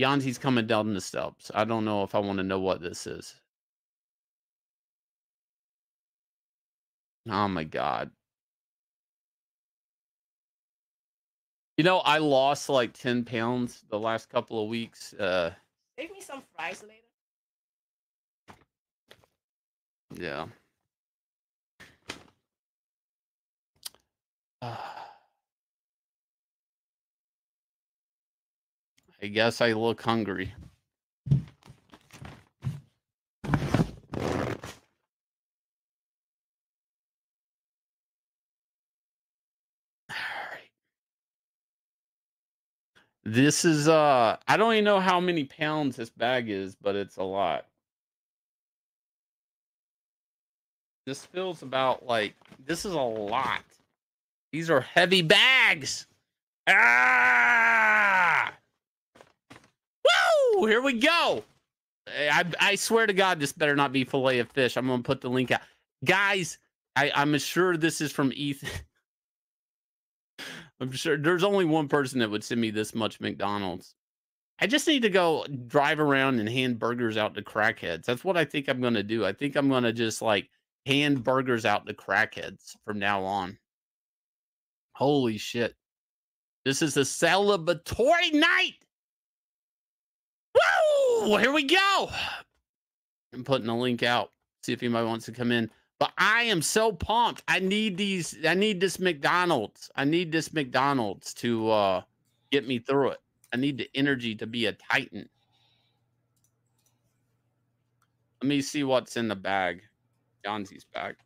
Yanzi's coming down the steps. I don't know if I want to know what this is. Oh my god. You know, I lost like 10 pounds the last couple of weeks. Uh Save me some fries later. yeah. I guess I look hungry. This is uh I don't even know how many pounds this bag is, but it's a lot. This feels about like this is a lot. These are heavy bags. Ah! Here we go. Eh, I, I swear to God, this better not be fillet of fish. I'm gonna put the link out, guys. I, I'm sure this is from Ethan. I'm sure there's only one person that would send me this much McDonald's. I just need to go drive around and hand burgers out to crackheads. That's what I think I'm gonna do. I think I'm gonna just like hand burgers out to crackheads from now on. Holy shit. This is a celebratory night. Woo! Here we go. I'm putting a link out. See if anybody wants to come in. But I am so pumped. I need these. I need this McDonald's. I need this McDonald's to uh, get me through it. I need the energy to be a titan. Let me see what's in the bag. Yanzi's bag.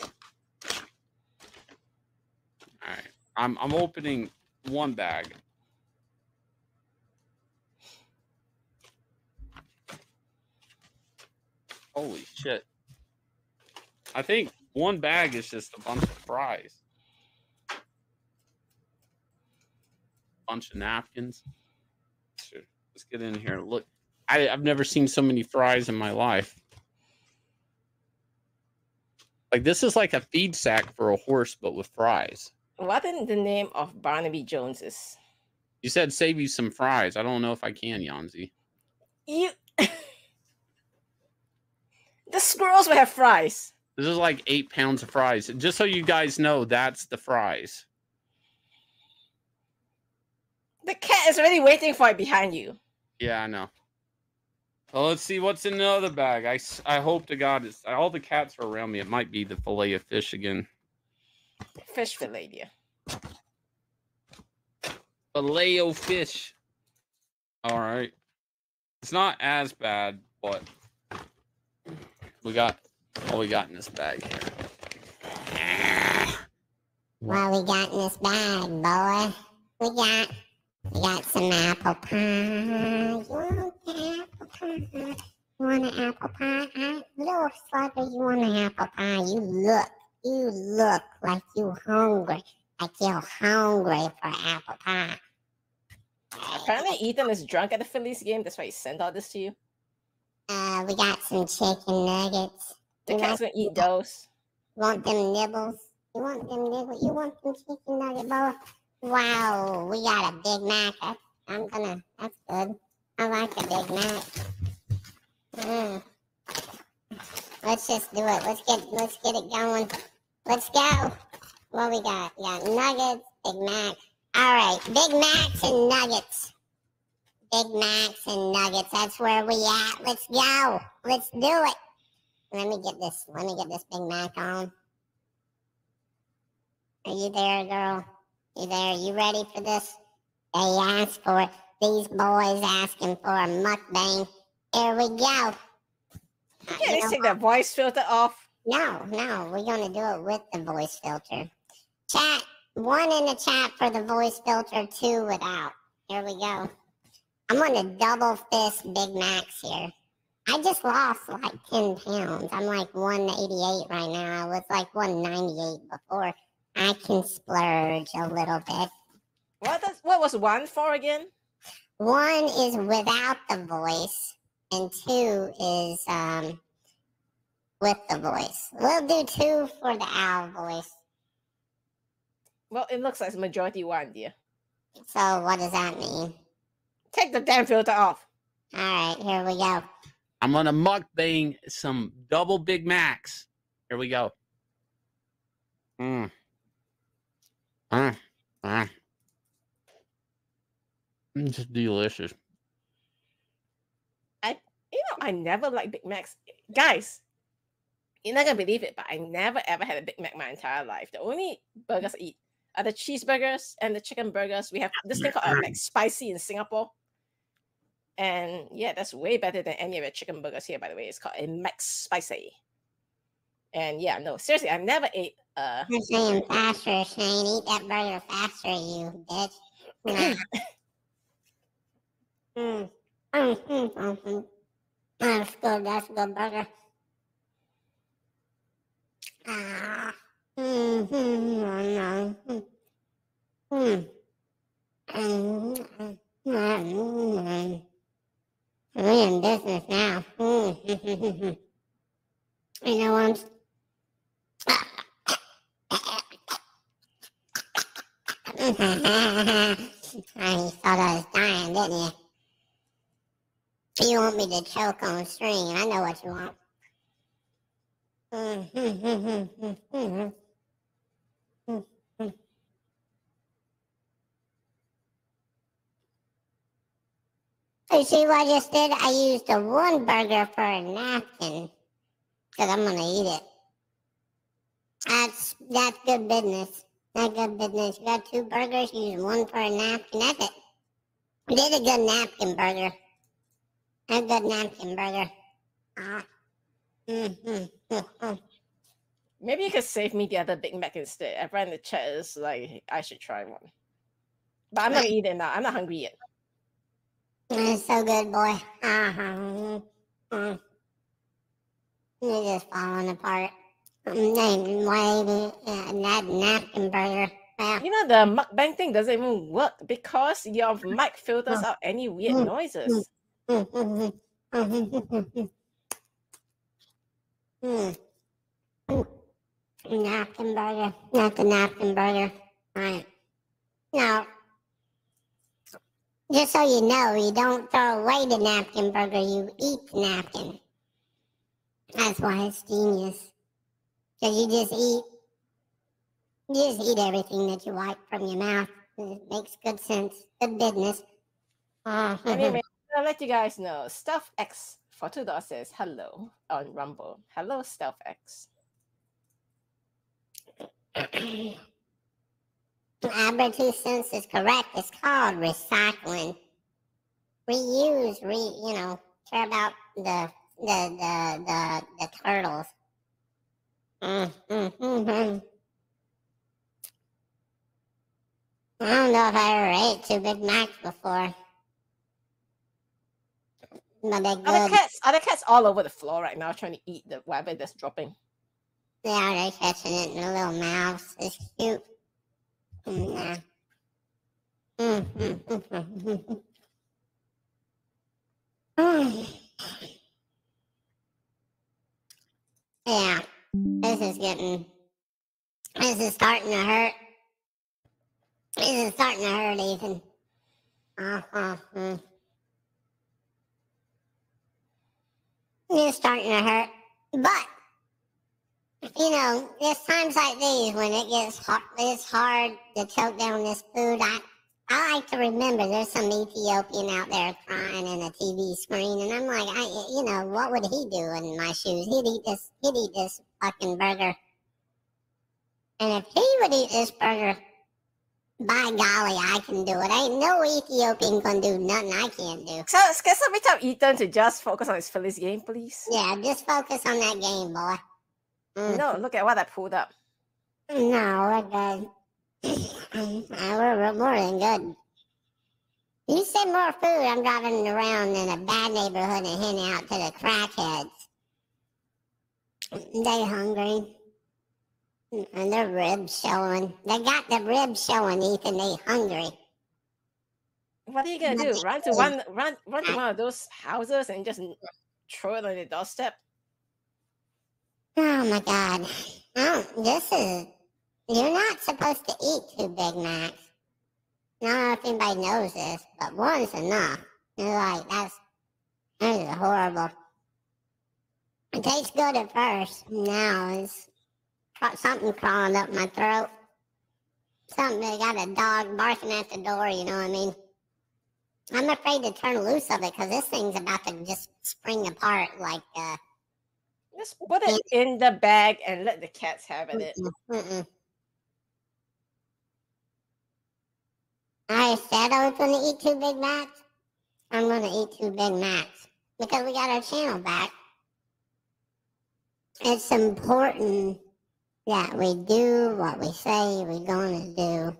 All right. I'm I'm opening one bag. Holy shit. I think one bag is just a bunch of fries. Bunch of napkins. Sure. Let's get in here. Look, I, I've never seen so many fries in my life. Like this is like a feed sack for a horse, but with fries. What in the name of Barnaby Joneses? You said save you some fries. I don't know if I can, Yanzi. You. The squirrels will have fries. This is like eight pounds of fries. Just so you guys know, that's the fries. The cat is already waiting for it behind you. Yeah, I know. Well, let's see what's in the other bag. I, I hope to God it's all the cats are around me. It might be the fillet of fish again. Fish fillet, dear. Filet of fish. All right. It's not as bad, but we got what we got in this bag here. What we got in this bag, boy? We got we got some apple pie. You want an apple pie? You want an apple pie? Huh? Little slugger, you want an apple pie? You look, you look like you hungry. Like you're hungry for apple pie. Apparently, Ethan is drunk at the Phillies game. That's why he sent all this to you. Uh, we got some chicken nuggets. The cat's gonna eat those. want them nibbles? You want them nibbles? You want some chicken nugget, boy? Wow, we got a Big Mac. I, I'm gonna. That's good. I like a Big Mac. Mm. Let's just do it. Let's get let's get it going. Let's go. What we got? We got nuggets, Big Mac. All right, Big Macs and nuggets. Big Macs and nuggets. That's where we at. Let's go. Let's do it. Let me get this. Let me get this Big Mac on. Are you there, girl? You there? You ready for this? They asked for it. These boys asking for a mukbang. Here we go. Yeah, you let's take the voice filter off. no, no, we're gonna do it with the voice filter. Chat, one in the chat for the voice filter, two without. Here we go. I'm gonna double fist Big Macs here. I just lost like 10 pounds. I'm like 188 right now. I was like 198 before. I can splurge a little bit. What does what was one for again? One is without the voice, and two is um with the voice. We'll do two for the owl voice. Well, it looks like it's majority one, dear. So what does that mean? Take the damn filter off. All right, here we go. I'm gonna mukbang some double Big Macs. Here we go. Mm. Mm. Mm. Mm, Just delicious. I you know, I never like Big Macs. Guys, you're not gonna believe it, but I never ever had a Big Mac my entire life. The only burgers I eat are the cheeseburgers and the chicken burgers. We have this thing called uh, like spicy in Singapore. And yeah, that's way better than any of the chicken burgers here, by the way. It's called a McSpicy. And yeah, no, seriously, I never ate uh You're saying faster, Shane. Eat that burger faster, you bitch. Mm. Mm, mm, mm. That's good. That's a good burger. Ah. Mm, mm, mm, mm, We're in business now. You know what I'm Ah, thought I was dying, didn't you? You want me to choke on string. I know what you want. You see what I just did? I used a one burger for a napkin because I'm gonna eat it. That's that's good business. That's good business. You got two burgers, you use one for a napkin. That's it. Did a good napkin burger. A good napkin burger. Ah. Mm-hmm. maybe you could save me the other Big Mac instead. Everyone in the chat is like I should try one. But I'm not gonna now. I'm not hungry yet. It's so good, boy. Uh-huh. Mm. You're just falling apart. Mm, Wavy, that napkin burger. Yeah. You know the mukbang thing doesn't even work because your mic filters out any weird Mm, noises. Mm, mm, mm, mm, mm, mm. Mm. Napkin burger. Not the napkin burger. Right. Now, just so you know, you don't throw away the napkin burger, you eat the napkin. That's why it's genius. Because you just eat, you just eat everything that you wipe from your mouth. It makes good sense. Good business. Uh, anyway, I'll let you guys know. Stealth X for two dollars says hello on Rumble. Hello, Stealth X. Albert two cents is correct. It's called recycling. Reuse, re you know, care about the the the the, the turtles. Mm, mm, mm, mm. I don't know if I ever ate two Big Macs before. But they're Are the cats are the cats all over the floor right now trying to eat the rabbit that's dropping? Yeah, They are catching it in their little mouths. It's cute. Yeah. Mm, mm, mm, mm, mm, mm. Yeah, this is getting. This is starting to hurt. This is starting to hurt, Ethan. Uh-huh. It's starting to hurt. But you know, there's times like these when it gets hard, it's hard to choke down this food. I, I like to remember there's some Ethiopian out there crying in a TV screen, and I'm like, I, you know, what would he do in my shoes? He'd eat this, he'd eat this fucking burger. And if he would eat this burger, by golly, I can do it. Ain't no Ethiopian gonna do nothing I can't do. So can somebody tell Ethan to just focus on his Phillies game, please? Yeah, just focus on that game, boy. Mm. No, look at what I pulled up. No, we're good. Uh, we're, we're more than good. You say more food, I'm driving around in a bad neighborhood and handing out to the crackheads. They hungry. And their ribs showing. They got the ribs showing, Ethan. They hungry. What are you gonna do? Run to one run run to one of those houses and just throw it on the doorstep? Oh my God. Oh, this is. You're not supposed to eat two Big Macs. I don't know if anybody knows this, but one's enough. It's like that's that is horrible. It tastes good at first. Now it's something crawling up my throat. Something that got a dog barking at the door. You know what I mean? I'm afraid to turn loose of it because this thing's about to just spring apart like uh, Just put it in the bag and let the cats have it. Mm-mm, mm-mm. I said I was going to eat two Big Macs. I'm going to eat two Big Macs because we got our channel back. It's important that we do what we say we're going to do.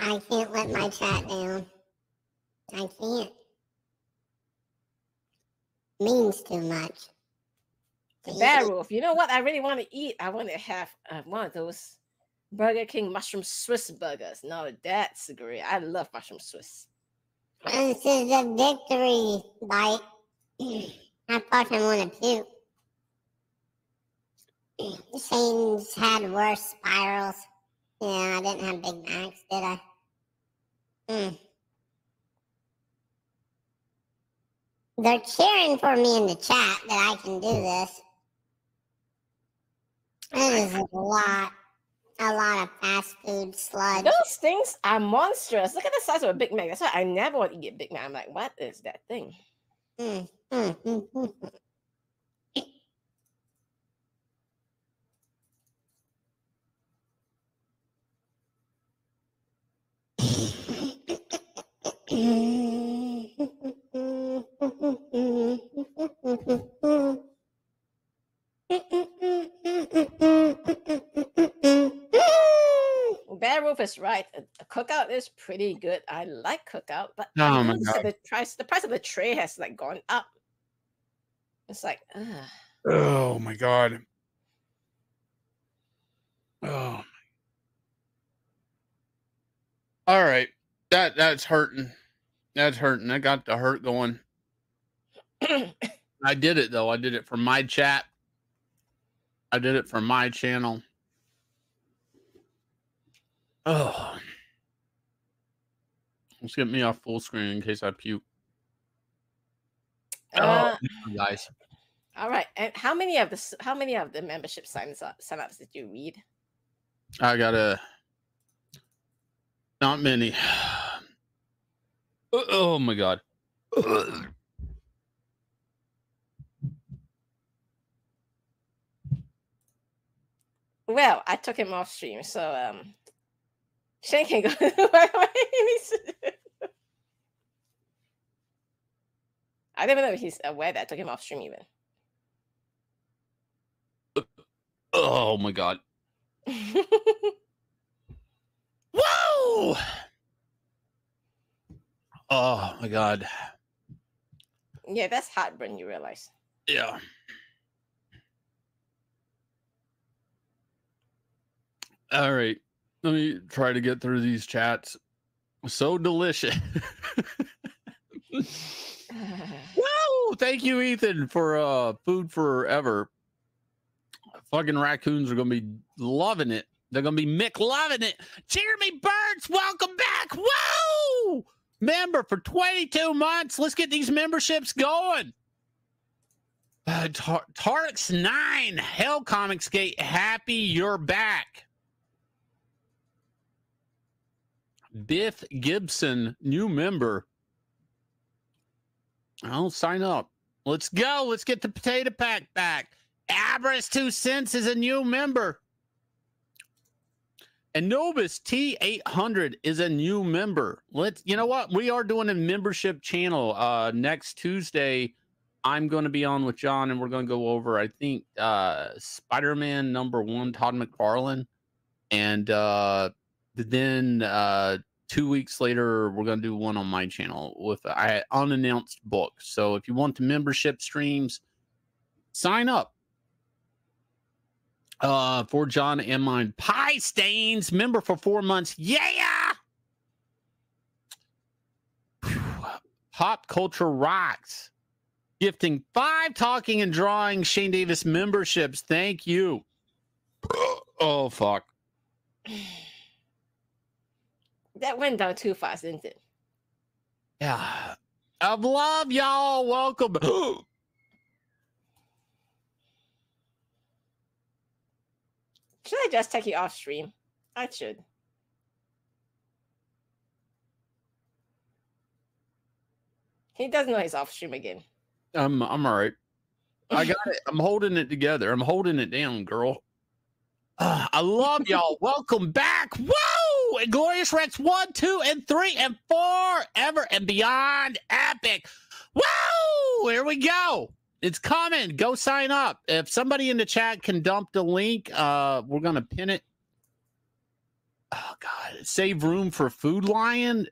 I can't let my chat down. I can't. Means too much. to Bad. You know what? I really want to eat. I want to have uh, one of those Burger King mushroom Swiss burgers. No, that's great. I love mushroom Swiss. This is a victory bite. I fucking want to puke. Shane's had worse spirals. Yeah, I didn't have Big Macs, did I? Mm. They're cheering for me in the chat that I can do this. This is a lot, a lot of fast food sludge. Those things are monstrous. Look at the size of a Big Mac. That's why I never want to eat a Big Mac. I'm like, what is that thing? Mm, mm, mm, mm, Bad Wolf is right. A, a cookout is pretty good. I like cookout, but Oh my God. the price the price of the tray has like gone up. It's like, ugh. Oh my god. Oh. All right. That that's hurting. That's hurting. I got the hurt going. I did it though. I did it for my chat. I did it for my channel. Oh. Let's get me off full screen in case I puke. Uh, Oh, guys. all right. And how many of the how many of the membership signs up sign ups did you read? I got a Not many. Oh, oh my god. Well, I took him off stream, so um Shane can't go. I don't even know if he's aware that I took him off stream even. Oh my god. Whoa! Oh my god. yeah, that's heartburn, you realize. Yeah. All right. Let me try to get through these chats. So delicious. Whoa! Thank you, Ethan, for uh food forever. Fucking raccoons are gonna be loving it. They're gonna be Mick loving it. Jeremy Burns, welcome back. Whoa! Member for 22 months. Let's get these memberships going. Uh, Tar- 9, Hell Comics Gate, happy you're back. Biff Gibson, new member. I'll sign up. Let's go. Let's get the potato pack back. Abras Two Cents is a new member. And Anubis T800 is a new member. Let's, you know what? We are doing a membership channel. Uh, next Tuesday, I'm going to be on with John and we're going to go over, I think, uh, Spider Man number one, Todd McFarlane. And uh, then uh, two weeks later, we're going to do one on my channel with I unannounced books. So if you want the membership streams, sign up uh for John and mine. Pie Stains, member for four months. Yeah. Pop culture rocks. Gifting five talking and drawing Shane Davis memberships. Thank you. Oh fuck. That went down too fast, didn't it? Yeah. Of love, y'all. Welcome. Should I just take you off stream? I should. He doesn't know he's off stream again. I'm I'm all right. I got it. I'm holding it together. I'm holding it down, girl. Ah, I love y'all. Welcome back. Whoa! And Glorious Rex one, two, and three, and four, ever and beyond epic. Whoa! Here we go. It's coming. Go sign up. If somebody in the chat can dump the link, uh, we're gonna pin it. Oh God! Save room for Food Lion.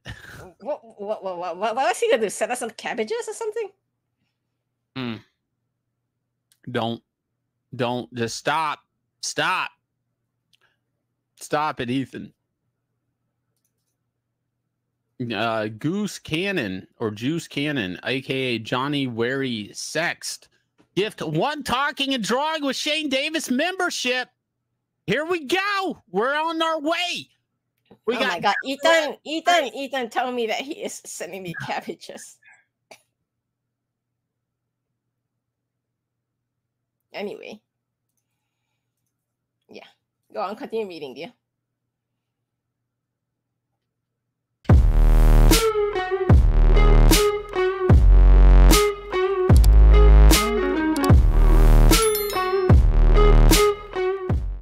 What what what what, what was he gonna do? Set us some cabbages or something? Mm. Don't, don't just stop, stop, stop it, Ethan. Uh, Goose Cannon or Juice Cannon, aka Johnny Wary Sext, gift one talking and drawing with Shane Davis membership. Here we go. We're on our way. We oh got my god, Ethan, Ethan, Ethan told me that he is sending me cabbages. Anyway. Yeah. Go on, continue reading, dear.